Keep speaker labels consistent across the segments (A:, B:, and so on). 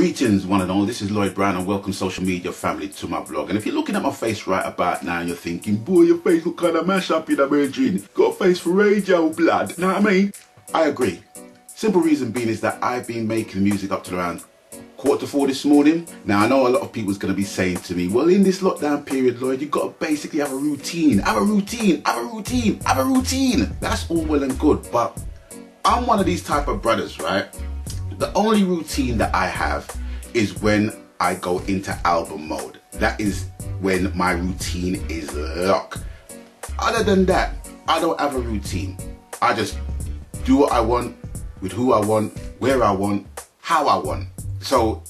A: Greetings, one and all. This is Lloyd Brown, and welcome, social media family, to my vlog. And if you're looking at my face right about now and you're thinking, boy, your face look kind of mash up in a virgin, got a face for radio, blood. Know what I mean? I agree. Simple reason being is that I've been making music up to around quarter to four this morning. Now, I know a lot of people's going to be saying to me, well, in this lockdown period, Lloyd, you've got to basically have a routine. Have a routine, have a routine, have a routine. That's all well and good, but I'm one of these type of brothers, right? The only routine that I have is when I go into album mode. That is when my routine is locked. Other than that, I don't have a routine. I just do what I want, with who I want, where I want, how I want. So,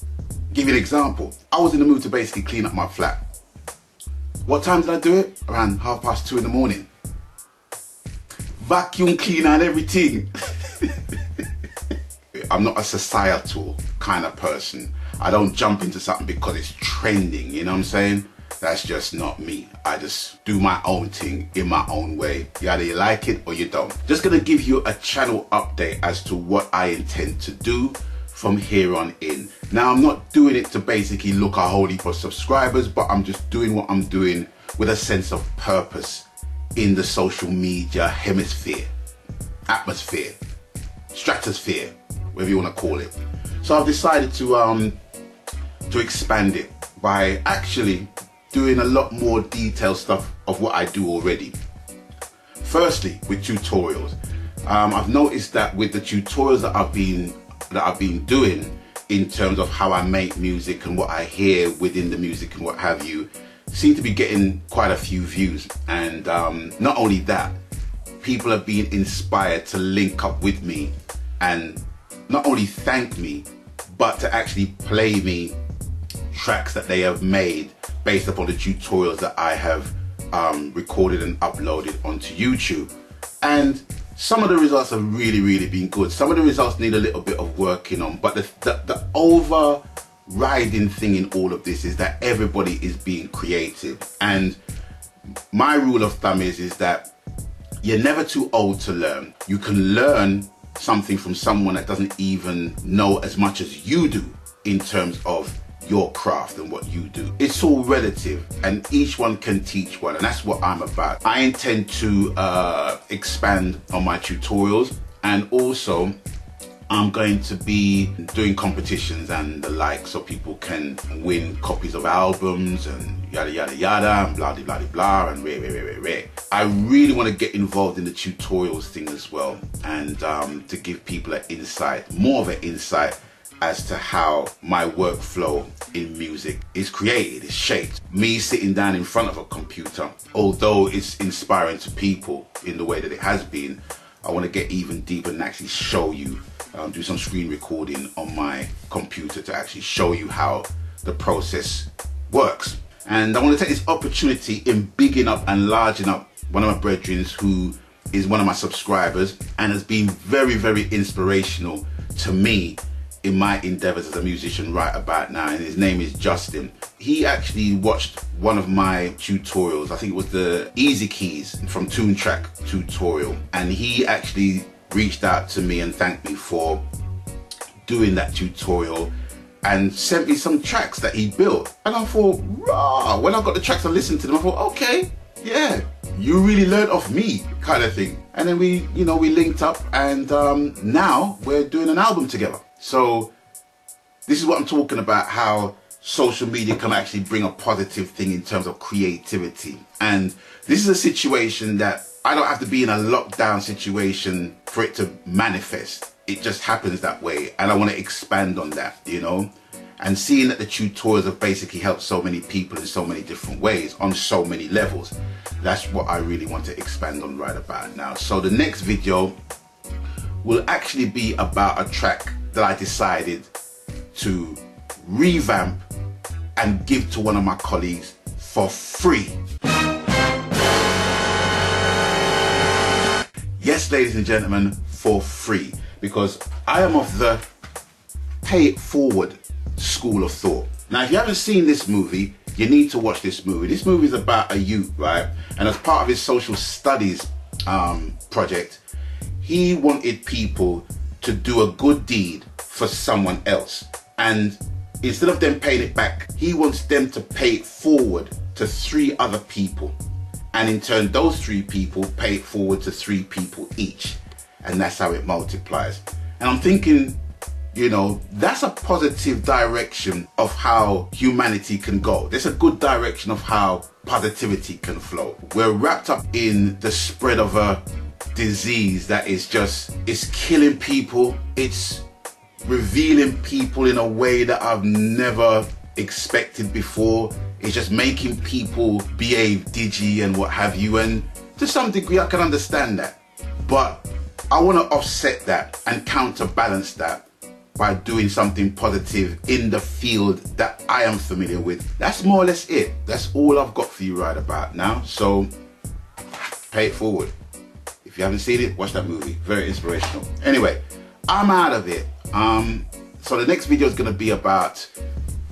A: give you an example. I was in the mood to basically clean up my flat. What time did I do it? Around half past two in the morning. Vacuum cleaner and everything. I'm not a societal kind of person. I don't jump into something because it's trending, you know what I'm saying? That's just not me. I just do my own thing in my own way. Either you like it or you don't. Just gonna give you a channel update as to what I intend to do from here on in. Now, I'm not doing it to basically look a whole of subscribers, but I'm just doing what I'm doing with a sense of purpose in the social media hemisphere, atmosphere, stratosphere, whatever you want to call it. So I've decided to um to expand it by actually doing a lot more detailed stuff of what I do already. Firstly, with tutorials. Um, I've noticed that with the tutorials that I've been that I've been doing in terms of how I make music and what I hear within the music and what have you, seem to be getting quite a few views. And um, not only that, people are being inspired to link up with me and not only thank me, but to actually play me tracks that they have made based upon the tutorials that I have um, recorded and uploaded onto YouTube. And some of the results have really, really been good. Some of the results need a little bit of working on, but the, the, the overriding thing in all of this is that everybody is being creative. And my rule of thumb is, is that you're never too old to learn. You can learn something from someone that doesn't even know as much as you do in terms of your craft and what you do. It's all relative and each one can teach one and that's what I'm about. I intend to uh, expand on my tutorials and also I'm going to be doing competitions and the like so people can win copies of albums and yada yada yada and blah blah blah blah and rare rare rare rare. I really want to get involved in the tutorials thing as well and um, to give people an insight, more of an insight as to how my workflow in music is created, is shaped. Me sitting down in front of a computer, although it's inspiring to people in the way that it has been, I want to get even deeper and actually show you um, do some screen recording on my computer to actually show you how the process works. And I want to take this opportunity in bigging up and larging up one of my brethren who is one of my subscribers and has been very, very inspirational to me in my endeavors as a musician right about now and his name is Justin. He actually watched one of my tutorials, I think it was the EZkeys from Toontrack tutorial and he actually reached out to me and thanked me for doing that tutorial and sent me some tracks that he built. And I thought, rah, when I got the tracks and listened to them, I thought, okay, yeah, you really learned off me kind of thing. And then we, you know, we linked up and um, now we're doing an album together. So this is what I'm talking about, how social media can actually bring a positive thing in terms of creativity. And this is a situation that I don't have to be in a lockdown situation for it to manifest. It just happens that way. And I want to expand on that, you know? And seeing that the tutorials have basically helped so many people in so many different ways on so many levels, that's what I really want to expand on right about now. So the next video will actually be about a track that I decided to revamp and give to one of my colleagues for free. Ladies and gentlemen, for free. Because I am of the pay it forward school of thought. Now, if you haven't seen this movie, you need to watch this movie. This movie is about a youth, right? And as part of his social studies um, project, he wanted people to do a good deed for someone else. And instead of them paying it back, he wants them to pay it forward to three other people. And in turn, those three people pay it forward to three people each. And that's how it multiplies. And I'm thinking, you know, that's a positive direction of how humanity can go. There's a good direction of how positivity can flow. We're wrapped up in the spread of a disease that is just, it's killing people. It's revealing people in a way that I've never expected before. It's just making people behave digi and what have you. And to some degree, I can understand that. But I want to offset that and counterbalance that by doing something positive in the field that I am familiar with. That's more or less it. That's all I've got for you right about now. So pay it forward. If you haven't seen it, watch that movie. Very inspirational. Anyway, I'm out of it. Um, so the next video is going to be about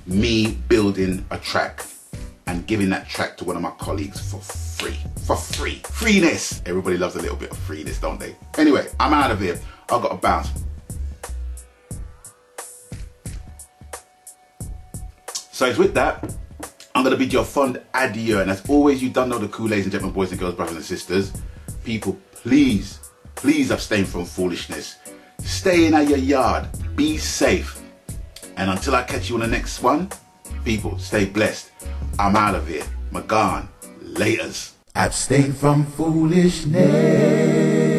A: me building a track and giving that track to one of my colleagues for free. For free. Freeness. Everybody loves a little bit of freeness, don't they? Anyway, I'm out of here. I've got to bounce. So it's with that, I'm going to bid you a fond adieu. And as always, you don't know the cool ladies and gentlemen, boys and girls, brothers and sisters. People, please, please abstain from foolishness. Stay in at your yard. Be safe. And until I catch you on the next one, people, stay blessed. I'm out of here. McGon. Laters.
B: Abstain from foolishness.